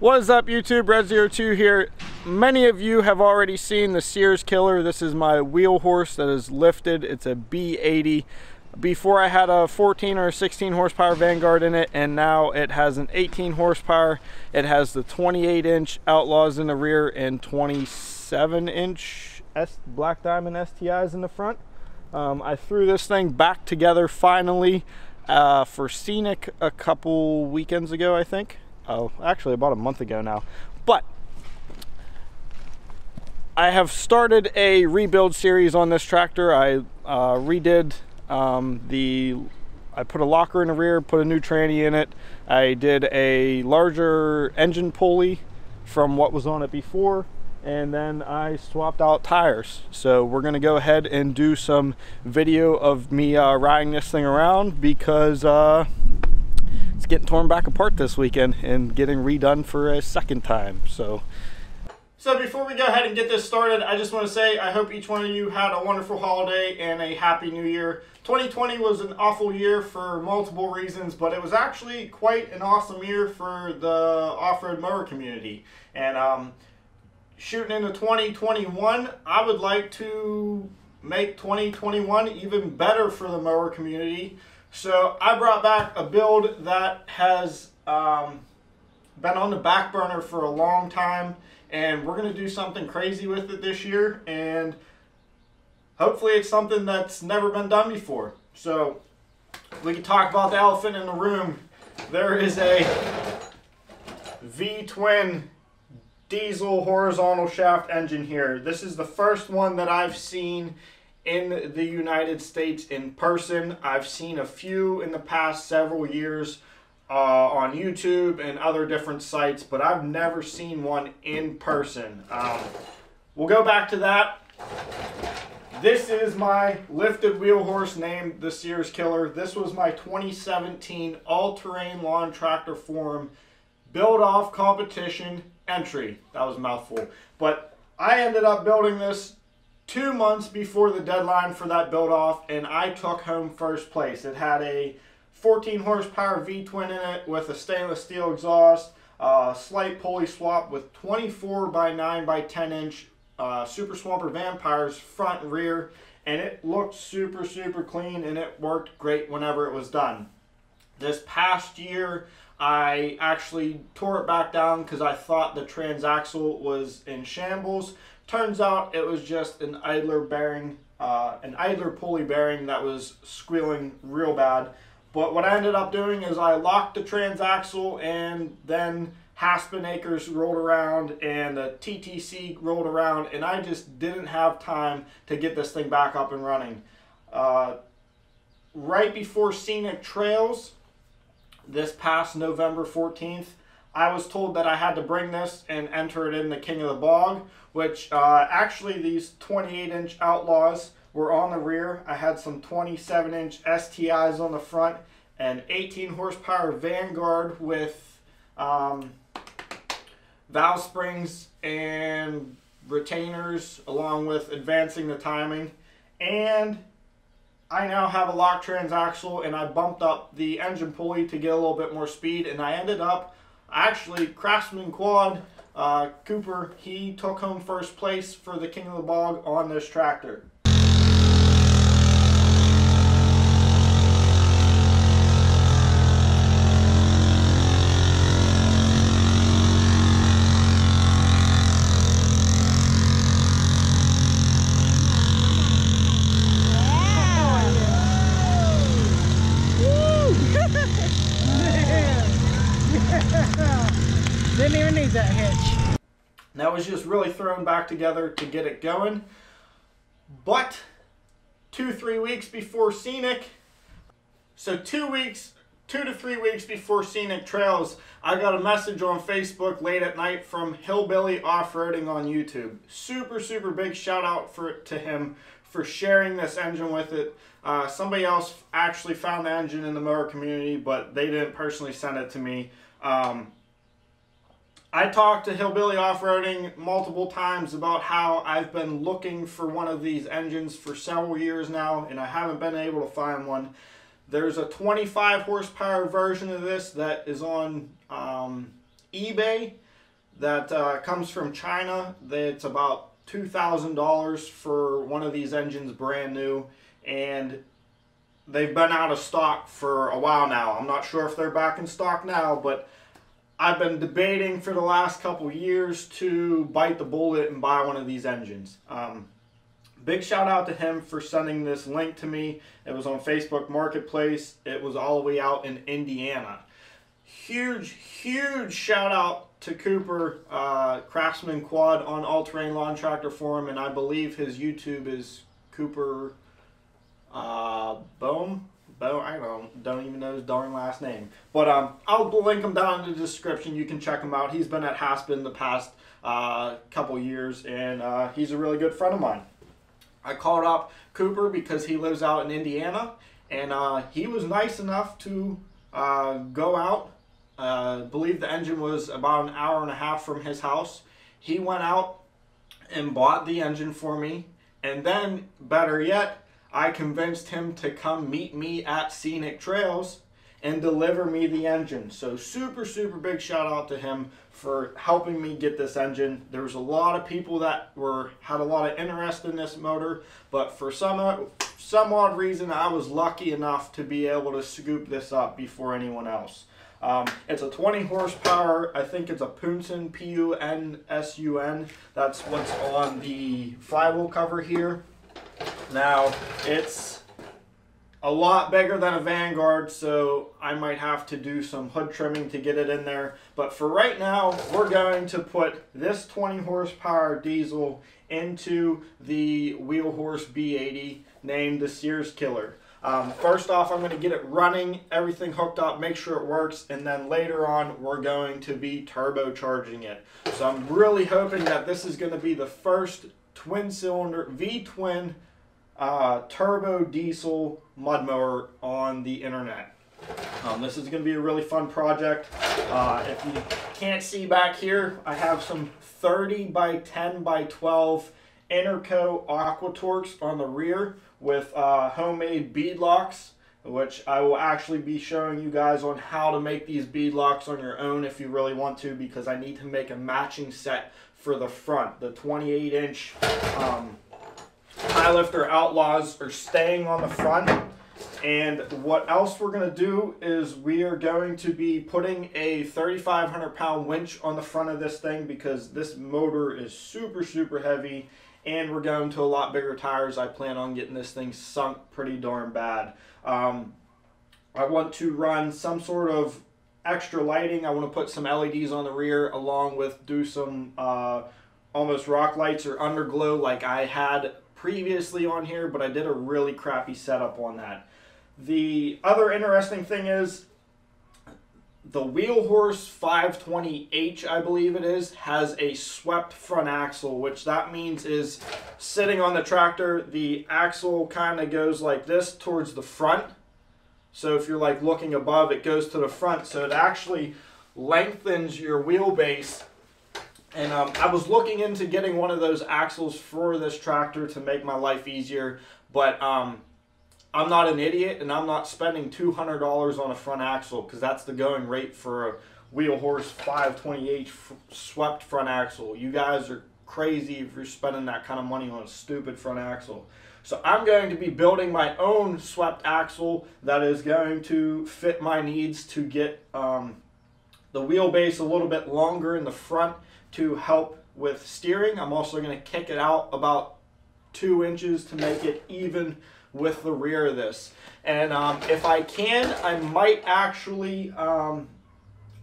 What is up YouTube, Red02 here. Many of you have already seen the Sears Killer. This is my wheel horse that is lifted. It's a B80. Before I had a 14 or 16 horsepower Vanguard in it and now it has an 18 horsepower. It has the 28 inch Outlaws in the rear and 27 inch S Black Diamond STIs in the front. Um, I threw this thing back together finally uh, for Scenic a couple weekends ago, I think oh, actually about a month ago now. But I have started a rebuild series on this tractor. I uh, redid um, the, I put a locker in the rear, put a new tranny in it. I did a larger engine pulley from what was on it before and then I swapped out tires. So we're gonna go ahead and do some video of me uh, riding this thing around because uh, it's getting torn back apart this weekend and getting redone for a second time. So. So before we go ahead and get this started, I just want to say I hope each one of you had a wonderful holiday and a happy new year. 2020 was an awful year for multiple reasons, but it was actually quite an awesome year for the off-road mower community. And um, shooting into 2021, I would like to make 2021 even better for the mower community. So I brought back a build that has um, been on the back burner for a long time and we're going to do something crazy with it this year and hopefully it's something that's never been done before. So we can talk about the elephant in the room. There is a V-twin diesel horizontal shaft engine here. This is the first one that I've seen in the United States in person. I've seen a few in the past several years uh, on YouTube and other different sites, but I've never seen one in person. Um, we'll go back to that. This is my lifted wheel horse named the Sears Killer. This was my 2017 all-terrain lawn tractor forum build off competition entry. That was a mouthful. But I ended up building this two months before the deadline for that build off and I took home first place. It had a 14 horsepower V-twin in it with a stainless steel exhaust, uh, slight pulley swap with 24 by 9 by 10 inch uh, Super Swamper Vampires front and rear and it looked super super clean and it worked great whenever it was done. This past year I actually tore it back down because I thought the transaxle was in shambles. Turns out it was just an idler bearing, uh, an idler pulley bearing that was squealing real bad. But what I ended up doing is I locked the transaxle and then Haspin Acres rolled around and the TTC rolled around and I just didn't have time to get this thing back up and running. Uh, right before Scenic Trails, this past November 14th, I was told that I had to bring this and enter it in the King of the Bog, which uh, actually these 28 inch Outlaws were on the rear. I had some 27 inch STIs on the front and 18 horsepower Vanguard with um, valve springs and retainers along with advancing the timing. And I now have a lock transaxle and I bumped up the engine pulley to get a little bit more speed and I ended up actually Craftsman Quad uh, Cooper he took home first place for the King of the Bog on this tractor. That was just really thrown back together to get it going. But two, three weeks before Scenic, so two weeks, two to three weeks before Scenic Trails, I got a message on Facebook late at night from Hillbilly Off-Roading on YouTube. Super, super big shout out for to him for sharing this engine with it. Uh, somebody else actually found the engine in the mower community, but they didn't personally send it to me. Um, I talked to Hillbilly Off-Roading multiple times about how I've been looking for one of these engines for several years now and I haven't been able to find one. There's a 25 horsepower version of this that is on um, eBay that uh, comes from China. It's about $2,000 for one of these engines brand new and they've been out of stock for a while now. I'm not sure if they're back in stock now, but I've been debating for the last couple years to bite the bullet and buy one of these engines. Um, big shout out to him for sending this link to me. It was on Facebook Marketplace. It was all the way out in Indiana. Huge, huge shout out to Cooper uh, Craftsman Quad on All Terrain Lawn Tractor Forum, and I believe his YouTube is Cooper uh, darn last name. But um, I'll link him down in the description. You can check him out. He's been at Haspin the past uh, couple years, and uh, he's a really good friend of mine. I called up Cooper because he lives out in Indiana, and uh, he was nice enough to uh, go out. Uh, believe the engine was about an hour and a half from his house. He went out and bought the engine for me, and then, better yet, I convinced him to come meet me at Scenic Trails and deliver me the engine. So super, super big shout out to him for helping me get this engine. There was a lot of people that were had a lot of interest in this motor, but for some some odd reason, I was lucky enough to be able to scoop this up before anyone else. Um, it's a 20 horsepower. I think it's a Punsun P U N S U N. That's what's on the flywheel cover here. Now, it's a lot bigger than a Vanguard, so I might have to do some hood trimming to get it in there. But for right now, we're going to put this 20 horsepower diesel into the Wheel Horse B80 named the Sears Killer. Um, first off, I'm going to get it running, everything hooked up, make sure it works, and then later on, we're going to be turbocharging it. So I'm really hoping that this is going to be the first twin cylinder, V-twin uh, turbo diesel mud mower on the internet. Um, this is going to be a really fun project. Uh, if you can't see back here, I have some 30 by 10 by 12 Interco Aqua Torques on the rear with uh, homemade bead locks, which I will actually be showing you guys on how to make these bead locks on your own if you really want to, because I need to make a matching set for the front. The 28 inch um, high lifter outlaws are staying on the front. And what else we're going to do is we are going to be putting a 3,500 pound winch on the front of this thing because this motor is super, super heavy and we're going to a lot bigger tires. I plan on getting this thing sunk pretty darn bad. Um, I want to run some sort of extra lighting. I want to put some LEDs on the rear along with do some uh, almost rock lights or underglow like I had previously on here, but I did a really crappy setup on that. The other interesting thing is the Wheelhorse 520H, I believe it is, has a swept front axle, which that means is sitting on the tractor, the axle kind of goes like this towards the front. So if you're like looking above, it goes to the front. So it actually lengthens your wheelbase and um, I was looking into getting one of those axles for this tractor to make my life easier, but um, I'm not an idiot and I'm not spending $200 on a front axle because that's the going rate for a wheel Wheelhorse 528 swept front axle. You guys are crazy if you're spending that kind of money on a stupid front axle. So I'm going to be building my own swept axle that is going to fit my needs to get um, the wheelbase a little bit longer in the front to help with steering. I'm also going to kick it out about two inches to make it even with the rear of this. And um, if I can, I might actually um,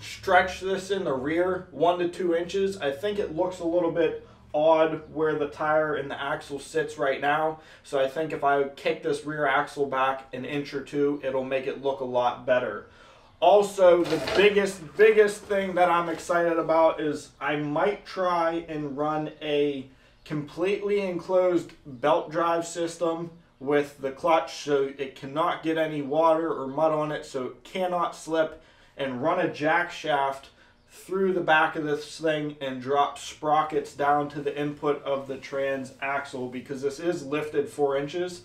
stretch this in the rear one to two inches. I think it looks a little bit odd where the tire and the axle sits right now. So I think if I kick this rear axle back an inch or two, it'll make it look a lot better. Also, the biggest, biggest thing that I'm excited about is I might try and run a completely enclosed belt drive system with the clutch so it cannot get any water or mud on it so it cannot slip and run a jack shaft through the back of this thing and drop sprockets down to the input of the trans axle because this is lifted four inches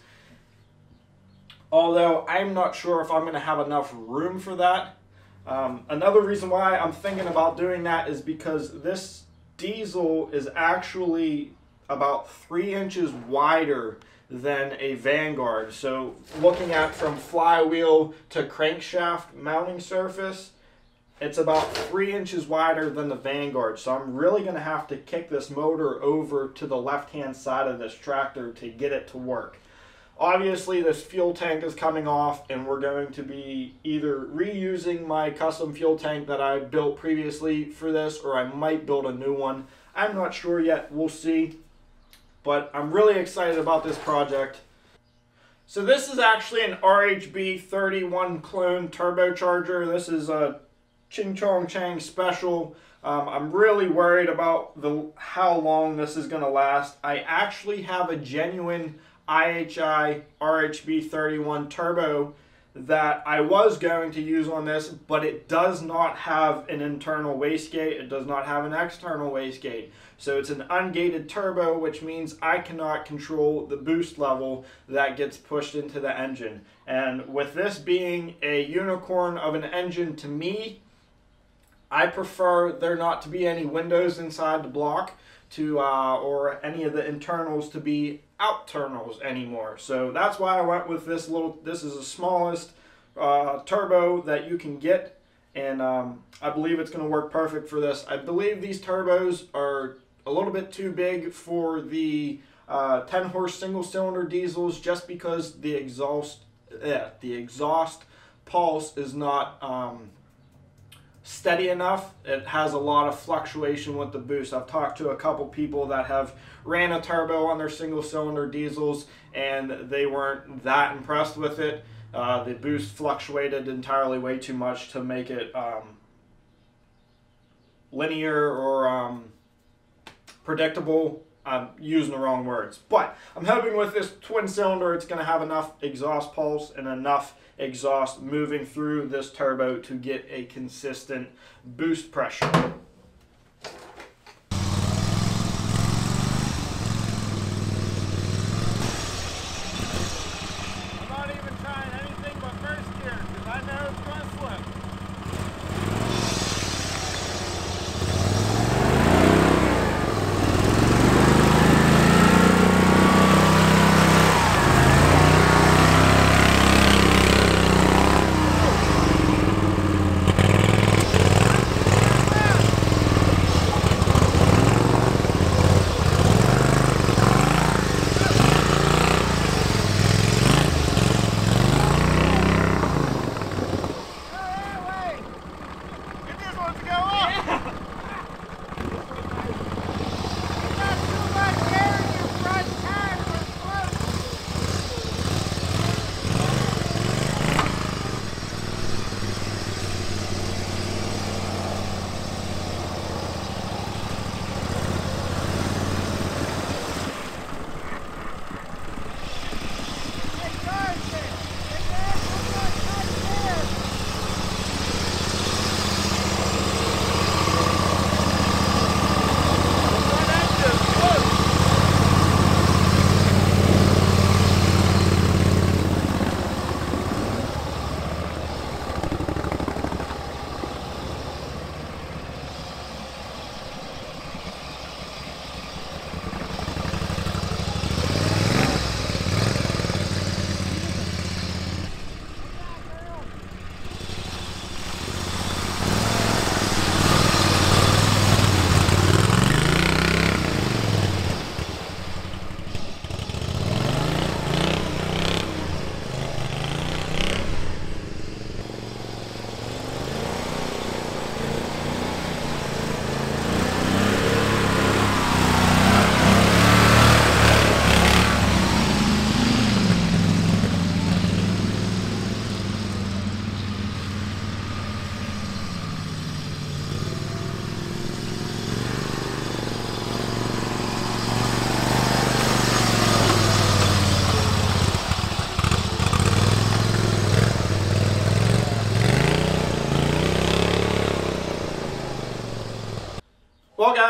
Although I'm not sure if I'm going to have enough room for that. Um, another reason why I'm thinking about doing that is because this diesel is actually about three inches wider than a Vanguard. So looking at from flywheel to crankshaft mounting surface, it's about three inches wider than the Vanguard. So I'm really going to have to kick this motor over to the left-hand side of this tractor to get it to work. Obviously, this fuel tank is coming off, and we're going to be either reusing my custom fuel tank that I built previously for this, or I might build a new one. I'm not sure yet. We'll see. But I'm really excited about this project. So this is actually an RHB 31 clone turbocharger. This is a Ching Chong Chang special. Um, I'm really worried about the how long this is going to last. I actually have a genuine IHI RHB 31 turbo that I was going to use on this, but it does not have an internal wastegate. It does not have an external wastegate. So it's an ungated turbo, which means I cannot control the boost level that gets pushed into the engine. And with this being a unicorn of an engine to me, I prefer there not to be any windows inside the block to uh, or any of the internals to be outternals anymore. So that's why I went with this little, this is the smallest uh, turbo that you can get. And um, I believe it's going to work perfect for this. I believe these turbos are a little bit too big for the uh, 10 horse single cylinder diesels just because the exhaust, yeah, the exhaust pulse is not um, steady enough. It has a lot of fluctuation with the boost. I've talked to a couple people that have ran a turbo on their single cylinder diesels and they weren't that impressed with it. Uh, the boost fluctuated entirely way too much to make it um, linear or um, predictable. I'm using the wrong words. But I'm hoping with this twin cylinder it's going to have enough exhaust pulse and enough exhaust moving through this turbo to get a consistent boost pressure.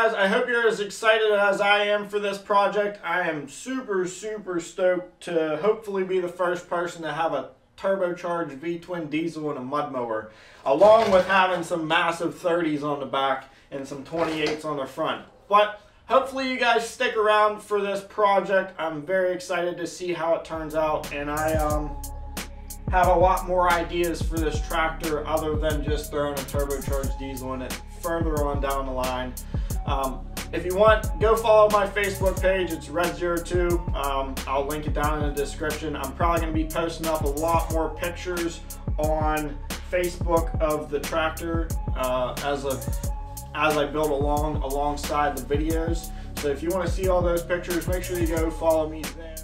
Guys, I hope you're as excited as I am for this project. I am super, super stoked to hopefully be the first person to have a turbocharged V-twin diesel and a mud mower, along with having some massive 30s on the back and some 28s on the front. But hopefully you guys stick around for this project. I'm very excited to see how it turns out and I um, have a lot more ideas for this tractor other than just throwing a turbocharged diesel in it further on down the line. Um, if you want, go follow my Facebook page. It's Red02. Um, I'll link it down in the description. I'm probably going to be posting up a lot more pictures on Facebook of the tractor uh, as a as I build along alongside the videos. So if you want to see all those pictures, make sure you go follow me there.